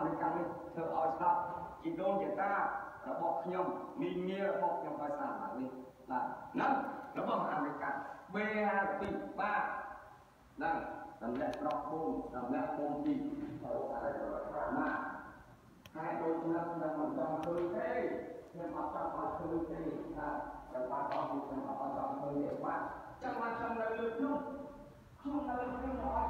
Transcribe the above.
អាមេរិកនេះធ្វើឲ្យស្ដាប់ជីដូនជីតារបស់ខ្ញុំមីងាររបស់ខ្ញុំឲ្យស្ដាប់ឡើងនេះបាទហ្នឹងរបស់អាមេរិក B52 បាទហ្នឹងតម្លាក់ប្រក់បូនតម្លាក់បូនទីណាហើយដូចខ្ញុំខ្ញុំមិនចង់ឃើញទេខ្ញុំអត់ចង់ឲ្យឃើញទេបាទតែបាទអស់ខ្ញុំអត់ចង់ឃើញទេបាទចាំមកខ្ញុំនៅលើខ្ញុំខ្ញុំនៅលើខ្ញុំអត់ឃើញបាទនៅលើខ្ញុំមានឃើញ